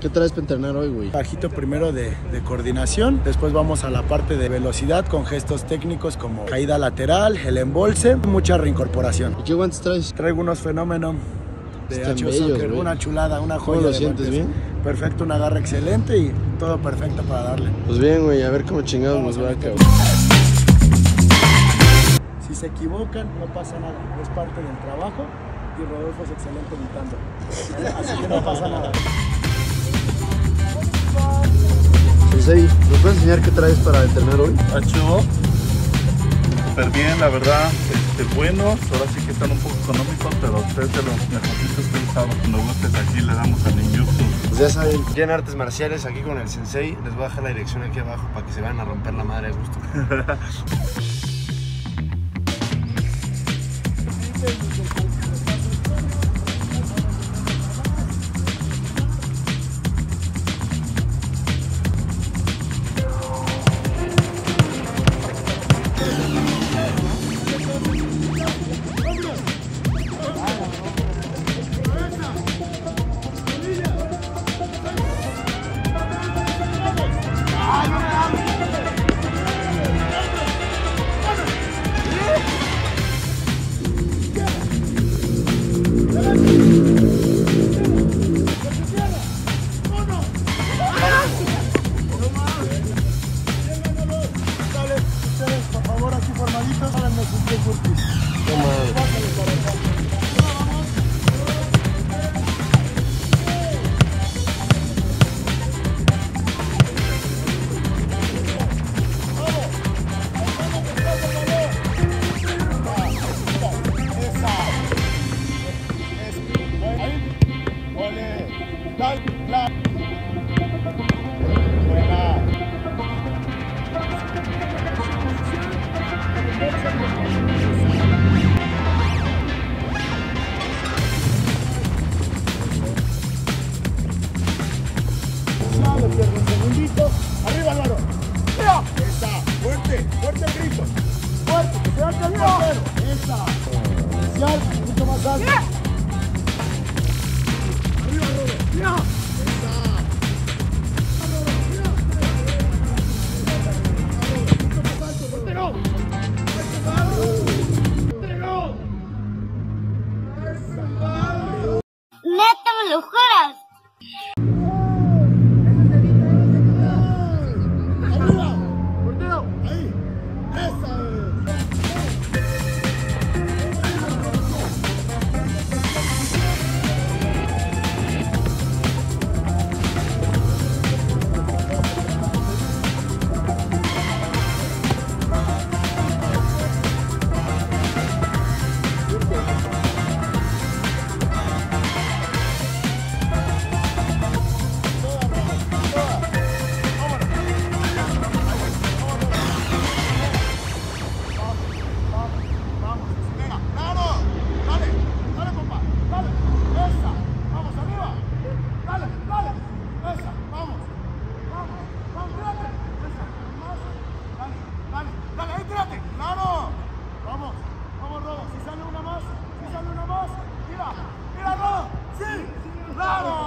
¿Qué traes para entrenar hoy, güey? Bajito primero de, de coordinación, después vamos a la parte de velocidad con gestos técnicos como caída lateral, el embolse, mucha reincorporación. ¿Y qué guantes traes? Traigo unos fenómenos de Están Soccer, una chulada, una ¿Cómo joya. lo de sientes, bien? Perfecto, un agarre excelente y todo perfecto para darle. Pues bien, güey, a ver cómo chingados nos va, cabrón. Si se equivocan, no pasa nada, es parte del trabajo y Rodolfo es excelente editando. Así que no pasa nada. Sensei, ¿nos puedes enseñar qué traes para entrenar hoy? H2, súper bien, la verdad, este, buenos, ahora sí que están un poco económicos, pero es de los mejorcitos que he usado. Cuando gustes aquí le damos al ninjutsu. Pues ya saben, tienen artes marciales aquí con el sensei. Les voy a dejar la dirección aquí abajo para que se vayan a romper la madre de gusto. Pierna un segundito. Arriba, Álvaro. ¡Mira! Esa. Fuerte, fuerte el grito. Fuerte, que se vea el. Esa. Inicial, mucho más alto. Bravo!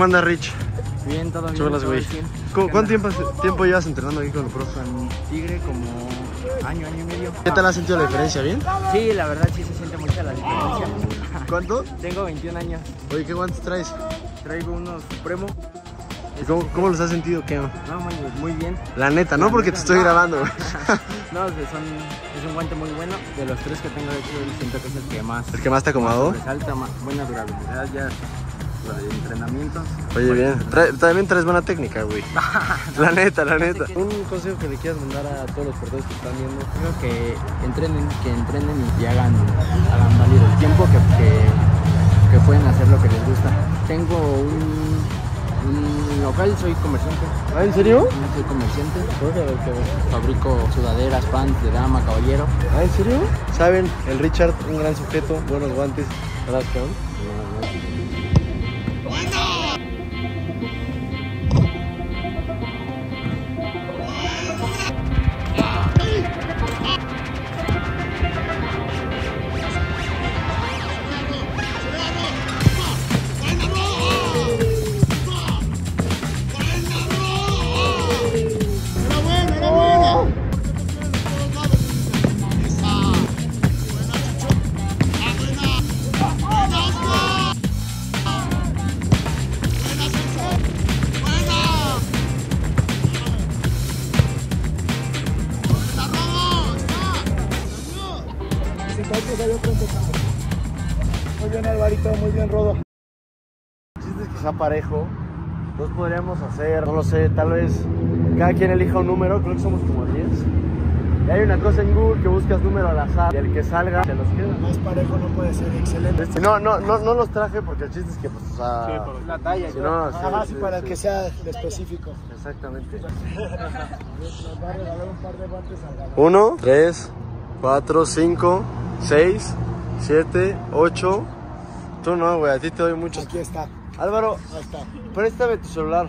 ¿Cómo anda, Rich? Bien, todo bien. Todo güey. bien. ¿Cu- ¿Qué ¿Cuánto tiempo, tiempo llevas entrenando aquí con el pro? Con Tigre como año, año y medio. ¿Qué tal has sentido la diferencia? ¿Bien? Sí, la verdad sí se siente mucha la diferencia. ¿Cuánto? Tengo 21 años, Oye, ¿qué guantes traes? traigo unos Supremo. ¿Y ¿Cómo, cómo los has sentido? ¿Qué? No, muy, muy bien. La neta, no La porque te estoy no. grabando. No, pues, son, es un guante muy bueno. De los tres que tengo, de hecho, siento que es el que más ¿El que más te acomodó? resalta, más buena durabilidad. Ya la de. Oye, bien. También traes buena técnica, güey. La neta, la neta. Un consejo que le quieras mandar a todos los porteros que están viendo. Creo que entrenen, que entrenen y hagan, hagan válido el tiempo que, que, que pueden hacer lo que les gusta. Tengo un, un local, soy comerciante. ¿Ah, en serio? Soy comerciante. Fabrico sudaderas, pants de dama, caballero. ¿Ah, en serio? ¿Saben? El Richard, un gran sujeto, buenos guantes. ¿Verdad, cabrón? Muy bien, Alvarito, muy bien, Rodo. El chiste es que sea parejo. Entonces podríamos hacer, no lo sé, tal vez cada quien elija un número, creo que somos como 10. Y hay una cosa en Google que buscas número al azar y el que salga te los queda. Más parejo no puede ser, excelente. No, no, no, no los traje porque el chiste es que, pues, o sea, La talla. si no, sí, Ajá, sí, sí, para sí. que sea específico. Exactamente. Nos va a regalar un par de guantes al. 1, 3, 4, 5, 6, 7, 8. Tú no, güey, a ti te doy muchos. Aquí está, Álvaro, ahí está. préstame tu celular.